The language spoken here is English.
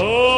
Oh!